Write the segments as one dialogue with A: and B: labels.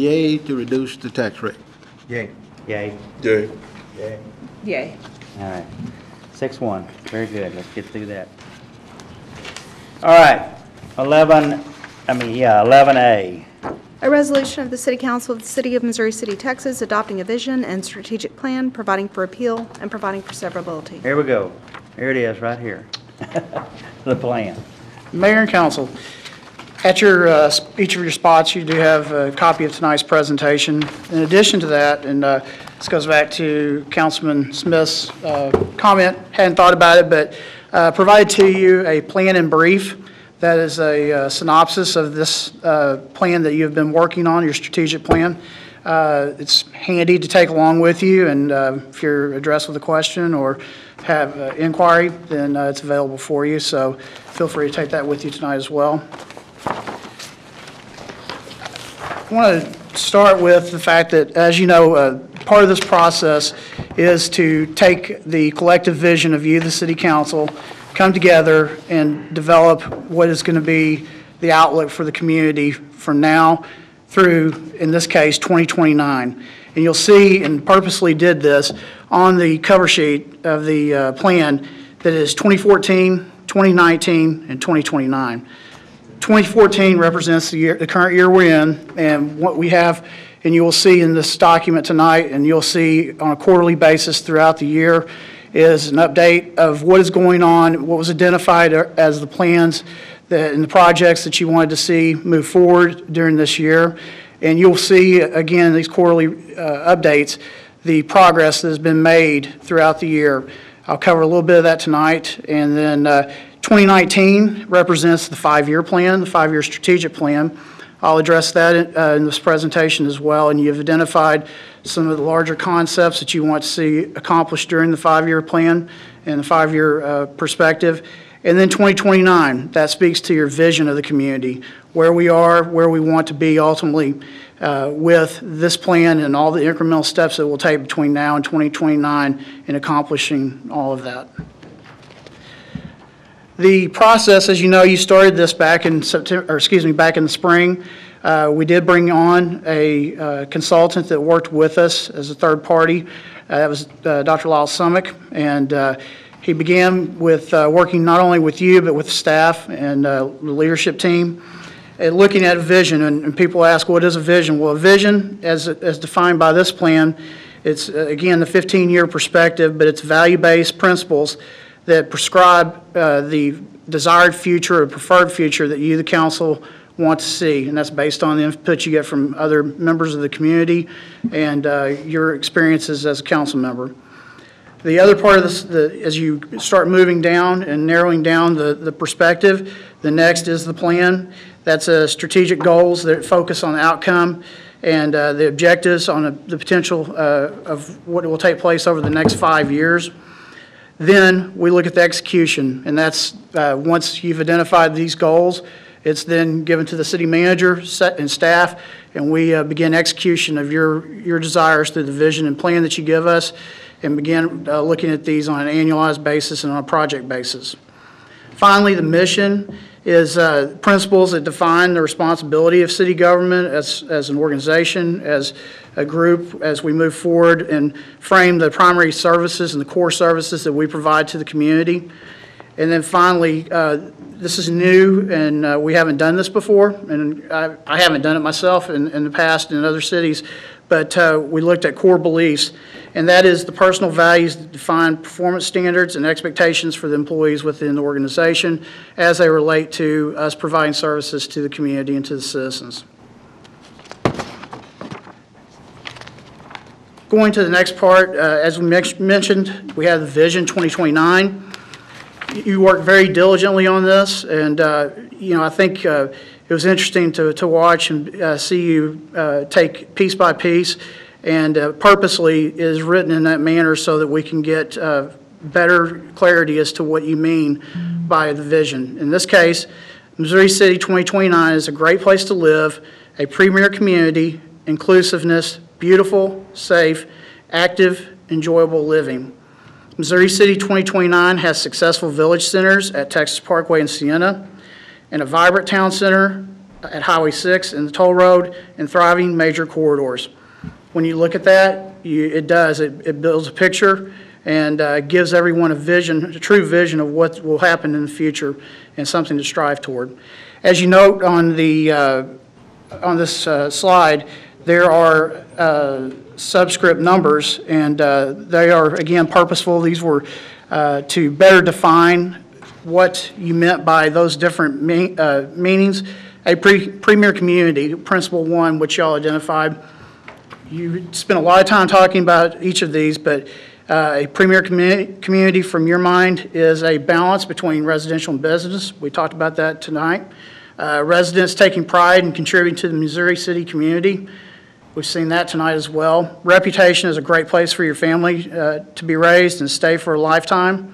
A: Yay to reduce the tax rate.
B: Yay.
C: Yay.
D: Yay.
E: Yay. Yay.
C: All right. Six one. Very good. Let's get through that. All right. Eleven, I mean, yeah, eleven A.
F: A resolution of the City Council of the City of Missouri City, Texas, adopting a vision and strategic plan, providing for appeal, and providing for severability.
C: Here we go. Here it is, right here. The plan.
B: Mayor and council, at your, uh, each of your spots, you do have a copy of tonight's presentation. In addition to that, and uh, this goes back to Councilman Smith's uh, comment, hadn't thought about it, but uh, provided to you a plan in brief. That is a uh, synopsis of this uh, plan that you've been working on, your strategic plan. It's handy to take along with you, and if you're addressed with a question or have inquiry, then it's available for you, so feel free to take that with you tonight as well. I want to start with the fact that, as you know, uh, part of this process is to take the collective vision of you, the city council, come together and develop what is going to be the outlook for the community from now through, in this case, 2029. And you'll see, and purposely did this, on the cover sheet of the uh, plan, that is 2014, 2019, and 2029. 2014 represents the year, the current year we're in, and what we have, and you will see in this document tonight, and you'll see on a quarterly basis throughout the year, is an update of what is going on, what was identified as the plans that, and the projects that you wanted to see move forward during this year. And you'll see, again, these quarterly uh, updates, the progress that has been made throughout the year. I'll cover a little bit of that tonight, and then uh, 2019 represents the five-year plan, the five-year strategic plan. I'll address that in uh, in this presentation as well, and you've identified some of the larger concepts that you want to see accomplished during the five-year plan and the five-year uh, perspective. And then 2029, that speaks to your vision of the community, where we are, where we want to be ultimately uh, with this plan and all the incremental steps that we'll take between now and 2029 in accomplishing all of that. The process, as you know, you started this back in September, or excuse me, back in the spring. Uh, We did bring on a uh, consultant that worked with us as a third party. Uh, That was uh, Dr. Lyle Sumek, and uh, he began with uh, working not only with you, but with staff and the leadership team, looking at vision. And and people ask, what is a vision? Well, a vision, as as defined by this plan, it's, uh, again, the 15-year perspective, but it's value-based principles that prescribe uh, the desired future or preferred future that you, the council, want to see. And that's based on the input you get from other members of the community and uh, your experiences as a council member. The other part of this, the, as you start moving down and narrowing down the, the perspective, the next is the plan. That's uh, strategic goals that focus on the outcome and uh, the objectives on the- the potential uh, of what will take place over the next five years. Then we look at the execution, and that's, uh, once you've identified these goals, it's then given to the city manager and staff, and we uh, begin execution of your, your desires through the vision and plan that you give us, and begin uh, looking at these on an annualized basis and on a project basis. Finally, the mission is uh, principles that define the responsibility of city government as, as an organization, as a group, as we move forward and frame the primary services and the core services that we provide to the community. And then finally, uh, this is new, and uh, we haven't done this before, and I I haven't done it myself in in the past in other cities, but uh, we looked at core beliefs, and that is the personal values that define performance standards and expectations for the employees within the organization as they relate to us providing services to the community and to the citizens. Going to the next part, uh, as we mentioned, we have the Vision 2029 you worked very diligently on this, and, uh, you know, I think uh, it was interesting to, to watch and uh, see you uh, take piece by piece, and uh, purposely is written in that manner so that we can get uh, better clarity as to what you mean by the vision. In this case, Missouri City 2029 is a great place to live, a premier community, inclusiveness, beautiful, safe, active, enjoyable living. Missouri City 2029 has successful village centers at Texas Parkway and Sienna, and a vibrant town center at Highway 6 and the toll road, and thriving major corridors. When you look at that, you, it does, it, it builds a picture and uh, gives everyone a vision, a true vision of what will happen in the future and something to strive toward. As you note on the, uh, on this uh, slide, there are uh, subscript numbers, and uh, they are, again, purposeful. These were uh, to better define what you meant by those different me- uh, meanings. A pre- premier community, principle one, which y'all identified, you spent a lot of time talking about each of these, but uh, a premier community, community from your mind is a balance between residential and business. We talked about that tonight. Uh, Residents taking pride in contributing to the Missouri City community. We've seen that tonight as well. Reputation is a great place for your family uh, to be raised and stay for a lifetime.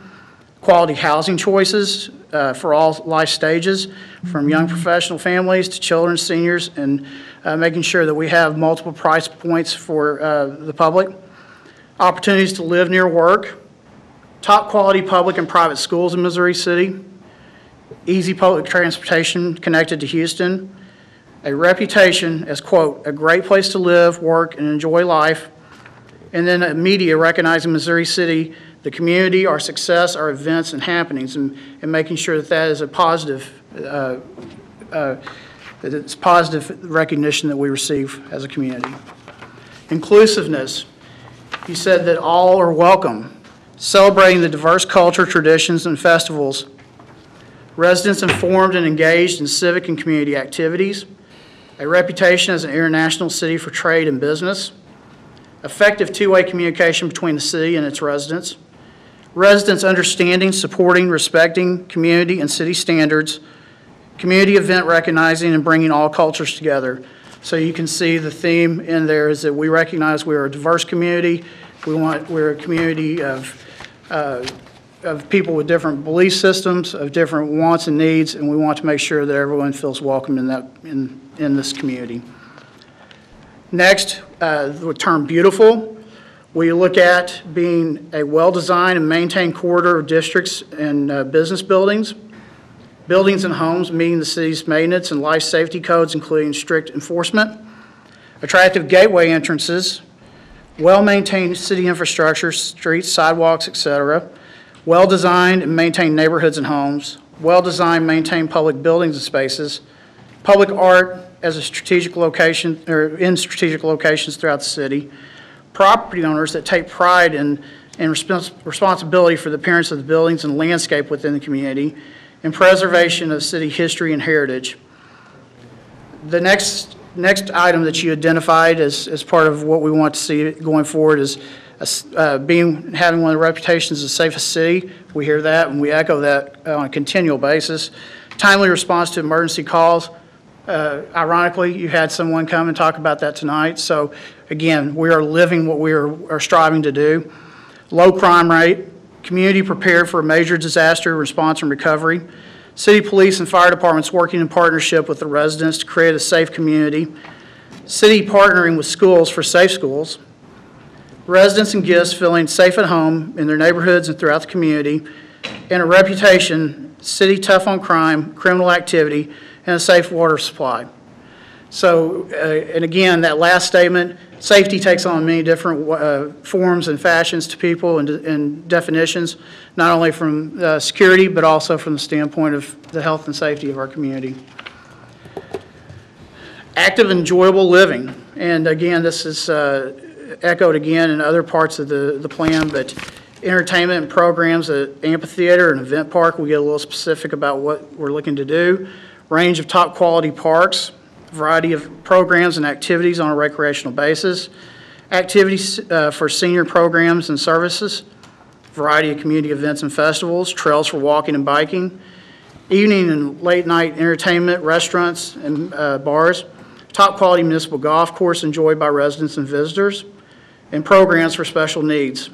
B: Quality housing choices uh, for all life stages, from young professional families to children, seniors, and uh, making sure that we have multiple price points for uh, the public. Opportunities to live near work. Top-quality public and private schools in Missouri City. Easy public transportation connected to Houston a reputation as, quote, "a great place to live, work, and enjoy life," and then media recognizing Missouri City, the community, our success, our events and happenings, and and making sure that that is a positive, uh, uh, that it's positive recognition that we receive as a community. Inclusiveness, He said that all are welcome, celebrating the diverse culture, traditions, and festivals. Residents informed and engaged in civic and community activities a reputation as an international city for trade and business, effective two-way communication between the city and its residents, residents understanding, supporting, respecting community and city standards, community event recognizing and bringing all cultures together. So you can see the theme in there is that we recognize we are a diverse community. We want, we're a community of, uh, of people with different belief systems, of different wants and needs, and we want to make sure that everyone feels welcome in that, in, in this community. Next, uh, the term beautiful. We look at being a well-designed and maintained corridor of districts and uh, business buildings, buildings and homes meeting the city's maintenance and life safety codes, including strict enforcement, attractive gateway entrances, well-maintained city infrastructure, streets, sidewalks, etc. well-designed and maintained neighborhoods and homes, well-designed, maintained public buildings and spaces, public art as a strategic location, or in strategic locations throughout the city, property owners that take pride in, in respons- responsibility for the appearance of the buildings and landscape within the community, and preservation of city history and heritage. The next, next item that you identified as, as part of what we want to see going forward is s- uh, being, having one of the reputations as the safest city. We hear that and we echo that on a continual basis. Timely response to emergency calls. Uh, Ironically, you had someone come and talk about that tonight. So again, we are living what we are are striving to do. Low crime rate, community prepared for a major disaster response and recovery. City police and fire departments working in partnership with the residents to create a safe community. City partnering with schools for safe schools. Residents and guests feeling safe at home in their neighborhoods and throughout the community. And a reputation, city tough on crime, criminal activity, and a safe water supply. So, uh, and again, that last statement, safety takes on many different uh, forms and fashions to people and and definitions, not only from uh, security, but also from the standpoint of the health and safety of our community. Active, enjoyable living. And again, this is uh, echoed again in other parts of the, the plan, but entertainment and programs at amphitheater and event park, we get a little specific about what we're looking to do. Range of top-quality parks, variety of programs and activities on a recreational basis, activities uh, for senior programs and services, variety of community events and festivals, trails for walking and biking, evening and late-night entertainment, restaurants and uh, bars, top-quality municipal golf course enjoyed by residents and visitors, and programs for special needs.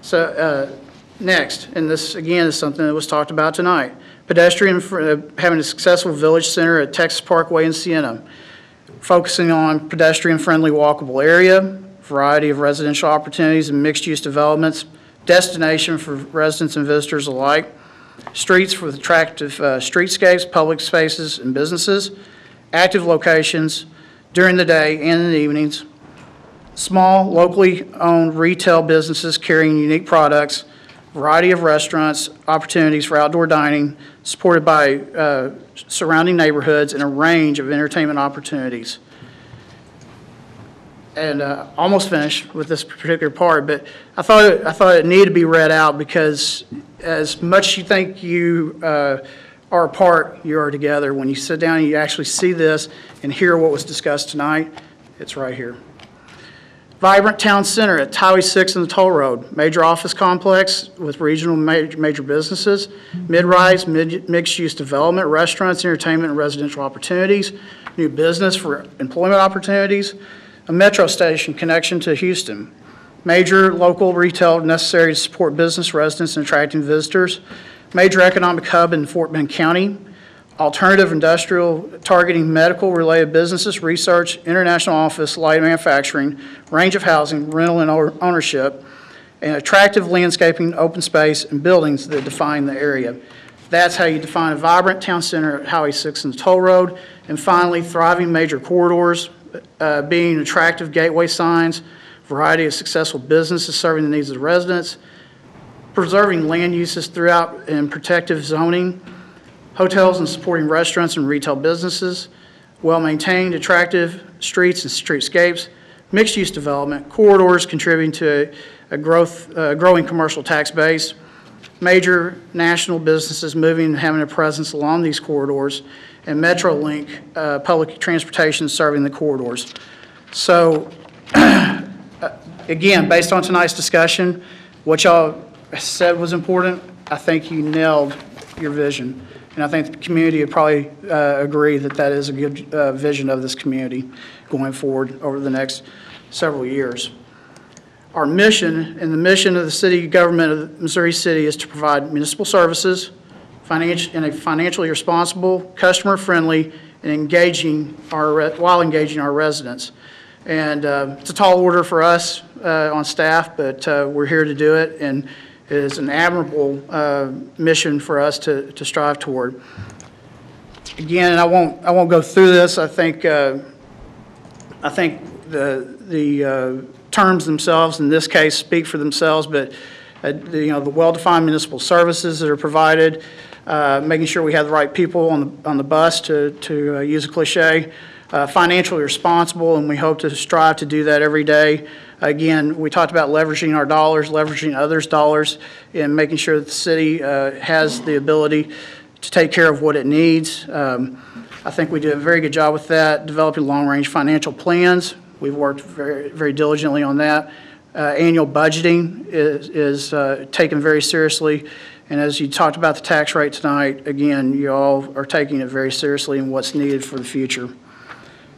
B: So, uh, next, and this, again, is something that was talked about tonight, pedestrian, uh, having a successful village center at Texas Parkway in Sienna, focusing on pedestrian-friendly walkable area, variety of residential opportunities and mixed-use developments, destination for residents and visitors alike, streets with attractive uh, streetscapes, public spaces, and businesses, active locations during the day and in the evenings, small, locally owned retail businesses carrying unique products, variety of restaurants, opportunities for outdoor dining, supported by uh, surrounding neighborhoods, and a range of entertainment opportunities. And uh, almost finished with this particular part, but I thought, it- I thought it needed to be read out because as much as you think you uh, are apart, you are together. When you sit down and you actually see this and hear what was discussed tonight, it's right here. Vibrant Town Center at Highway 6 and the Toll Road. Major office complex with regional major major businesses, mid-rise, mid- mixed-use development, restaurants, entertainment, and residential opportunities, new business for employment opportunities, a metro station connection to Houston, major local retail necessary to support business residents and attracting visitors, major economic hub in Fort Bend County, alternative industrial targeting medical-related businesses, research, international office, light manufacturing, range of housing, rental and ownership, and attractive landscaping, open space, and buildings that define the area. That's how you define a vibrant town center at Highway 6 and the Toll Road. And finally, thriving major corridors, uh, being attractive gateway signs, variety of successful businesses serving the needs of the residents, preserving land uses throughout and protective zoning, hotels and supporting restaurants and retail businesses, well-maintained, attractive streets and streetscapes, mixed-use development, corridors contributing to a growth, uh, growing commercial tax base, major national businesses moving and having a presence along these corridors, and MetroLink, uh, public transportation serving the corridors. So, again, based on tonight's discussion, what y'all said was important, I think you nailed your vision. And I think the community would probably uh, agree that that is a good uh, vision of this community going forward over the next several years. Our mission, and the mission of the city government of Missouri City is to provide municipal services financial, in a financially responsible, customer-friendly, and engaging our, while engaging our residents. And uh, it's a tall order for us uh, on staff, but uh, we're here to do it, and is an admirable uh, mission for us to to strive toward. Again, I won't, I won't go through this, I think, uh, I think the, the uh, terms themselves, in this case, speak for themselves, but, uh, the, you know, the well-defined municipal services that are provided, uh, making sure we have the right people on the, on the bus, to, to use a cliche, uh, financially responsible, and we hope to strive to do that every day. Again, we talked about leveraging our dollars, leveraging others' dollars, and making sure that the city uh, has the ability to take care of what it needs. Um, I think we did a very good job with that, developing long-range financial plans. We've worked very, very diligently on that. Uh, Annual budgeting is, is uh, taken very seriously. And as you talked about the tax rate tonight, again, you all are taking it very seriously and what's needed for the future.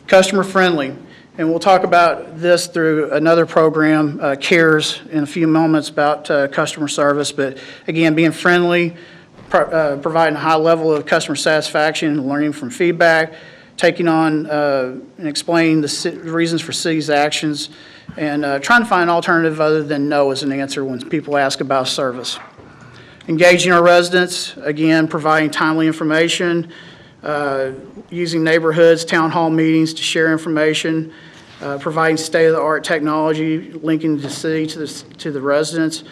B: Customer-friendly, and we'll talk about this through another program, uh, CARES, in a few moments about uh, customer service. But again, being friendly, pro- uh, providing a high level of customer satisfaction, learning from feedback, taking on uh, and explaining the reasons for city's actions, and uh, trying to find an alternative other than no as an answer when people ask about service. Engaging our residents, again, providing timely information, uh, using neighborhoods, town hall meetings to share information, uh, providing state-of-the-art technology, linking the city to the, to the residents,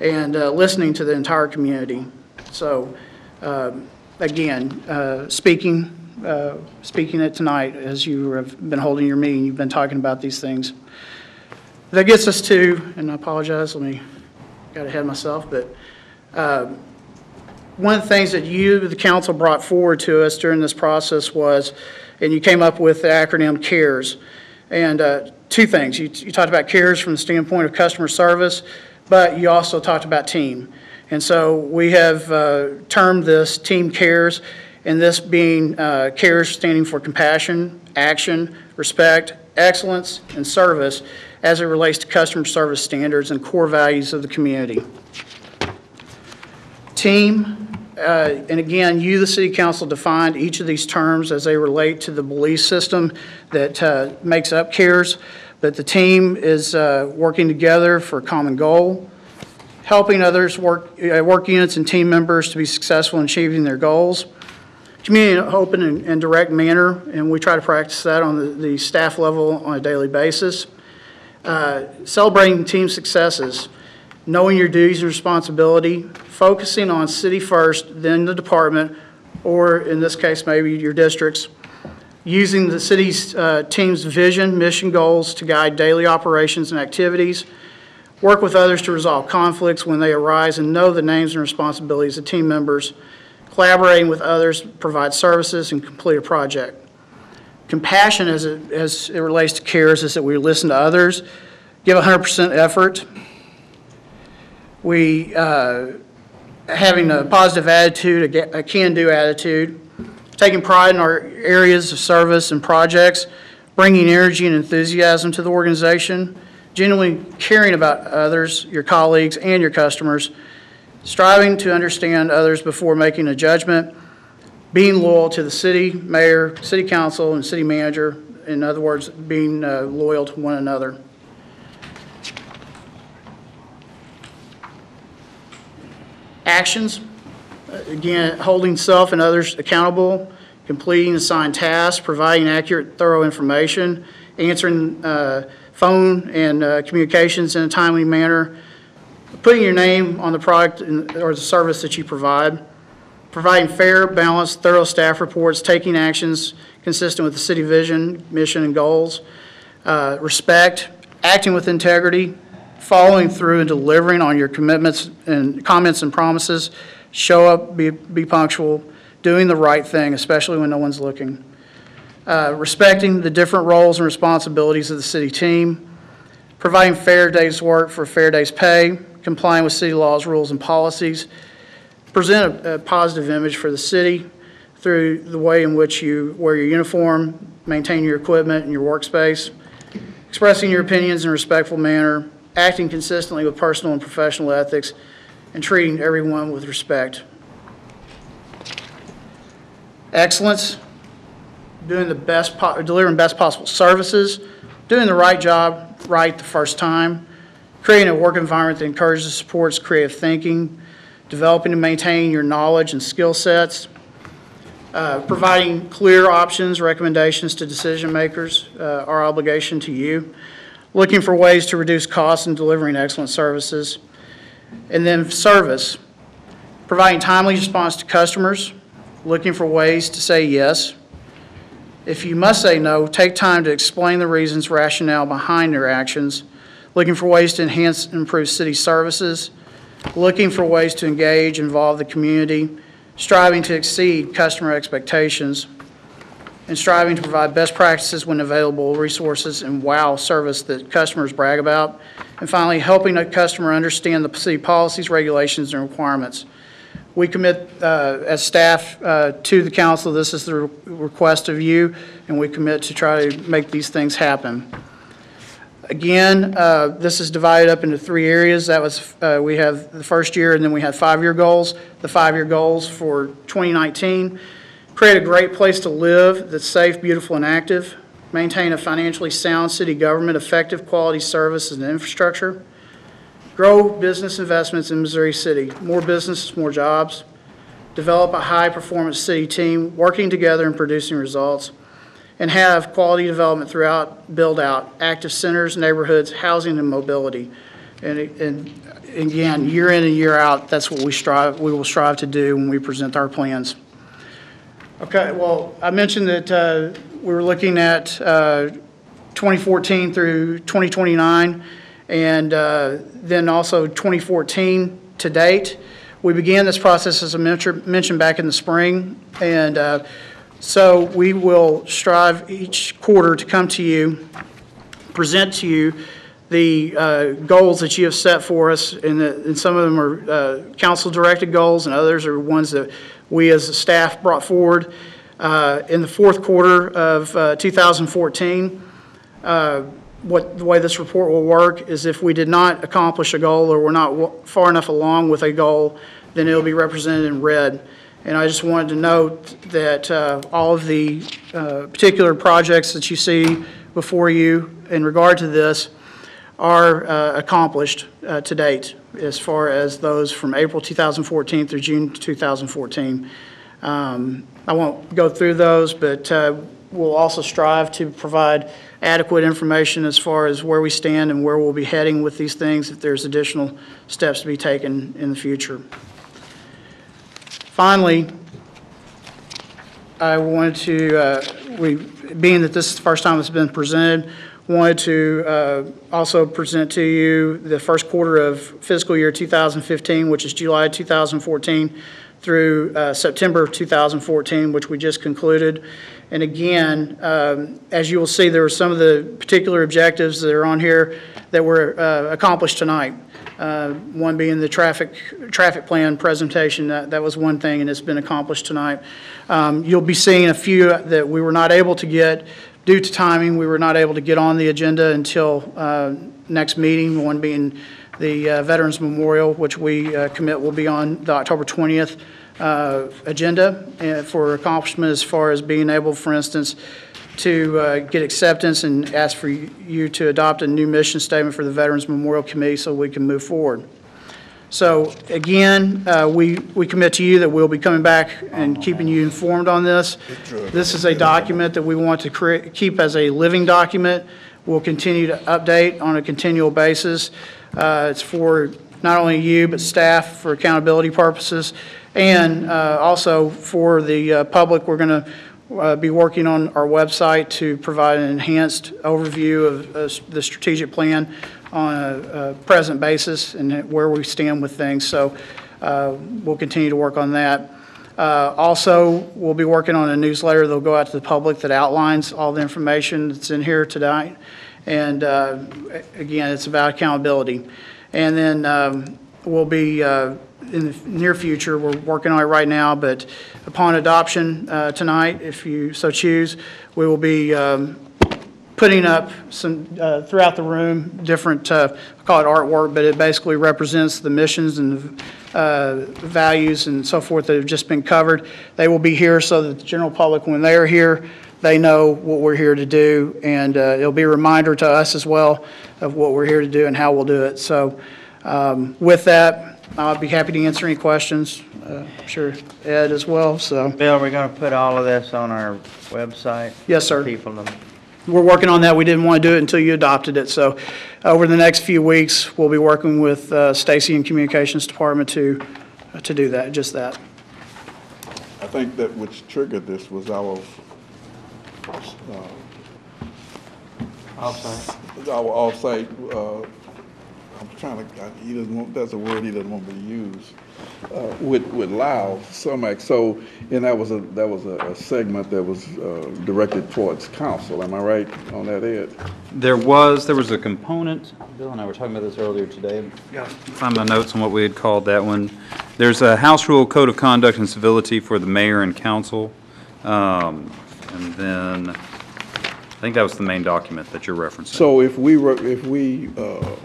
B: and uh, listening to the entire community. So, um, again, uh, speaking, uh, speaking it tonight, as you have been holding your meeting, you've been talking about these things. That gets us to, and I apologize, let me, got ahead of myself, but one of the things that you, the council, brought forward to us during this process was, and you came up with the acronym CARES. And uh, two things, you you talked about CARES from the standpoint of customer service, but you also talked about team. And so we have uh, termed this Team CARES, and this being uh, CARES standing for compassion, action, respect, excellence, and service as it relates to customer service standards and core values of the community team, uh, and again, you, the city council, defined each of these terms as they relate to the belief system that uh, makes up CARES, but the team is uh, working together for a common goal, helping others, work, uh, work units and team members to be successful in achieving their goals. Community in an open and and direct manner, and we try to practice that on the, the staff level on a daily basis. Uh, Celebrating team successes, knowing your duties and responsibility, focusing on city first, then the department, or in this case, maybe your districts, using the city's uh, team's vision, mission goals to guide daily operations and activities, work with others to resolve conflicts when they arise, and know the names and responsibilities of team members, collaborating with others, provide services, and complete a project. Compassion as it, as it relates to CARES is that we listen to others, give 100% effort. We, uh, having a positive attitude, a a can-do attitude, taking pride in our areas of service and projects, bringing energy and enthusiasm to the organization, genuinely caring about others, your colleagues, and your customers, striving to understand others before making a judgment, being loyal to the city, mayor, city council, and city manager, in other words, being uh, loyal to one another. Actions, again, holding self and others accountable, completing assigned tasks, providing accurate, thorough information, answering uh, phone and uh, communications in a timely manner, putting your name on the product or the service that you provide, providing fair, balanced, thorough staff reports, taking actions consistent with the city vision, mission, and goals, uh, respect, acting with integrity, following through and delivering on your commitments and comments and promises, show up, be be punctual, doing the right thing, especially when no one's looking, Uh, respecting the different roles and responsibilities of the city team, providing fair days' work for fair day's pay, complying with city laws, rules, and policies, present a, a positive image for the city through the way in which you wear your uniform, maintain your equipment and your workspace, expressing your opinions in a respectful manner, acting consistently with personal and professional ethics, and treating everyone with respect. Excellence, doing the best, delivering best possible services, doing the right job right the first time, creating a work environment that encourages and supports creative thinking, developing and maintaining your knowledge and skill sets, uh, providing clear options, recommendations to decision makers, uh, our obligation to you, looking for ways to reduce costs and delivering excellent services, and then service, providing timely response to customers, looking for ways to say yes. If you must say no, take time to explain the reasons, rationale behind your actions, looking for ways to enhance and improve city services, looking for ways to engage, involve the community, striving to exceed customer expectations, and striving to provide best practices when available, resources, and wow service that customers brag about. And finally, helping a customer understand the city policies, regulations, and requirements. We commit, uh, as staff, uh, to the council, this is the re- request of you, and we commit to try to make these things happen. Again, uh, this is divided up into three areas. That was, uh, we have the first year, and then we have five-year goals. The five-year goals for 2019, create a great place to live that's safe, beautiful, and active. Maintain a financially sound city government, effective quality services and infrastructure. Grow business investments in Missouri City. More businesses, more jobs. Develop a high-performance city team, working together and producing results and have quality development throughout, build out, active centers, neighborhoods, housing, and mobility. And, and again, year in and year out, that's what we strive, we will strive to do when we present our plans. Okay, well, I mentioned that uh, we were looking at uh, 2014 through 2029, and uh, then also 2014 to date. We began this process, as I mentioned back in the spring, and uh, so we will strive each quarter to come to you, present to you the uh, goals that you have set for us, and that- and some of them are uh, council-directed goals, and others are ones that we as a staff brought forward. Uh, In the fourth quarter of uh, 2014, uh, what, the way this report will work is if we did not accomplish a goal or we're not far enough along with a goal, then it'll be represented in red. And I just wanted to note that uh, all of the uh, particular projects that you see before you in regard to this are uh, accomplished to date. As far as those from April 2014 through June 2014. Um, I won't go through those, but uh, we'll also strive to provide adequate information as far as where we stand and where we'll be heading with these things, if there's additional steps to be taken in the future. Finally, I wanted to, uh, we, being that this is the first time it's been presented, wanted to uh, also present to you the first quarter of fiscal year 2015, which is July 2014 through uh, September 2014, which we just concluded. And again, um, as you will see, there are some of the particular objectives that are on here that were uh, accomplished tonight. Uh, One being the traffic, traffic plan presentation, that, that was one thing, and it's been accomplished tonight. Um, You'll be seeing a few that we were not able to get due to timing. We were not able to get on the agenda until uh, next meeting, one being the uh, Veterans Memorial, which we uh, commit will be on the October 20th uh, agenda uh, for accomplishment as far as being able, for instance, to get acceptance and ask for you to adopt a new mission statement for the Veterans Memorial Committee so we can move forward. So again, uh, we we commit to you that we'll be coming back and keeping you informed on this. This is a document that we want to create, keep as a living document. We'll continue to update on a continual basis. Uh, It's for not only you, but staff for accountability purposes. And uh, also for the uh, public, we're going to be working on our website to provide an enhanced overview of uh, the strategic plan on a a present basis and where we stand with things. So uh, we'll continue to work on that. Uh, Also, we'll be working on a newsletter that'll go out to the public that outlines all the information that's in here tonight. And uh, again, it's about accountability. And then um, we'll be, uh, in the near future, we're working on it right now, but upon adoption uh, tonight, if you so choose, we will be um, putting up some, uh, throughout the room, different, uh, I call it artwork, but it basically represents the missions and uh, values and so forth that have just been covered. They will be here so that the general public, when they are here, they know what we're here to do, and uh, it'll be a reminder to us as well of what we're here to do and how we'll do it. So um, with that, I'll be happy to answer any questions. Uh, I'm sure Ed as well, so.
C: Bill, we're gonna put all of this on our website?
B: Yes, sir.
C: People to
B: We're working on that. We didn't want to do it until you adopted it. So over the next few weeks, we'll be working with uh, Stacy and Communications Department to, to do that, just that.
D: I think that which triggered this was our, uh, our off-site, uh, I'm trying to, uh, he doesn't want, that's a word he doesn't want me to use, uh, with, with Lyle, Sumek. So, and that was a, that was a a segment that was uh, directed towards council. Am I right on that, Ed?
E: There was, there was a component, Bill and I were talking about this earlier today. Yeah. Find my notes on what we had called that one. There's a House Rule Code of Conduct and Civility for the mayor and council. Um, And then, I think that was the main document that you're referencing.
D: So if we, were- if we uh,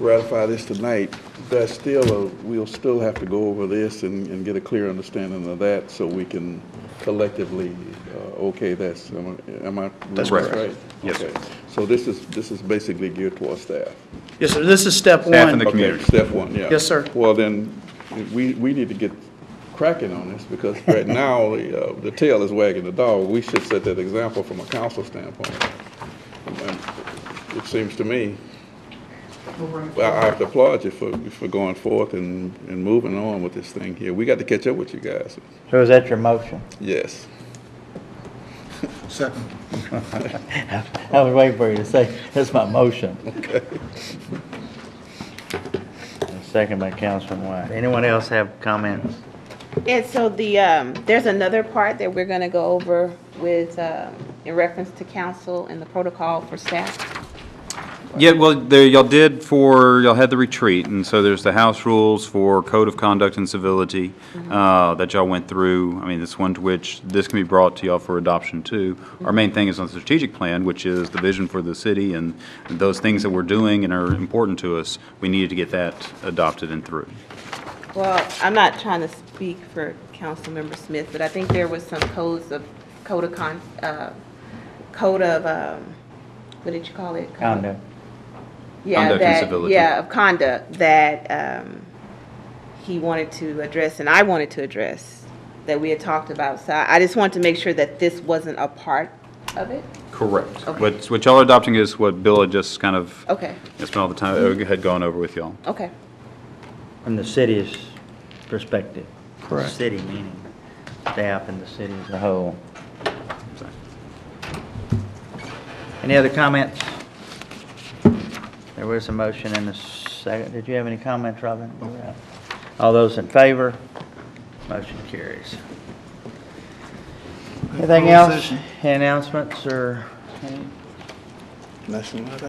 D: ratify this tonight, that's still a, we'll still have to go over this and, and get a clear understanding of that so we can collectively, uh, okay, that's, am I- am I?
E: That's
D: reading
E: correct.
D: right?
E: Yes, sir.
D: Okay. So this is, this is basically geared towards staff?
B: Yes, sir. This is step
E: Staff and the
B: one.
E: community.
D: Step one, yeah.
B: Yes, sir.
D: Well, then, we, we need to get cracking on this, because right now, the, uh, the tail is wagging the dog. We should set that example from a council standpoint. And It seems to me, well, I have to applaud you for, for going forth and, and moving on with this thing here. We got to catch up with you guys,
C: So is that your motion?
D: yes.
A: Second.
C: I was waiting for you to say, that's my motion.
D: Okay.
C: Second by Councilman White. Anyone else have comments?
G: And so the, um, there's another part that we're gonna go over with, um, in reference to council and the protocol for staff.
E: Yeah, well, there, y'all did for, y'all had the retreat, and so there's the House Rules for Code of Conduct and Civility uh, that y'all went through. I mean, this one to which this can be brought to y'all for adoption too. Our main thing is on the strategic plan, which is the vision for the city and those things that we're doing and are important to us. We needed to get that adopted and through.
G: Well, I'm not trying to speak for Councilmember Smith, but I think there was some codes of, code of con, uh, code of, um, what did you call it?
C: Conduct.
G: Yeah,
E: Conduct and
G: that,
E: civility.
G: yeah, of conduct that um, he wanted to address and I wanted to address, that we had talked about. So I I just wanted to make sure that this wasn't a part of it.
E: Correct.
G: Okay.
E: What, what y'all are adopting is what Bill had just kind of,
G: Okay,
E: spent all the time, uh, had gone over with y'all.
G: okay.
C: From the city's perspective.
B: Correct.
C: City meaning staff and the city as a whole. Any other comments? There was a motion in the second. Did you have any comments, Robin? All those in favor? Motion carries. Anything else? Any Announcements or? any-
A: Nothing like that.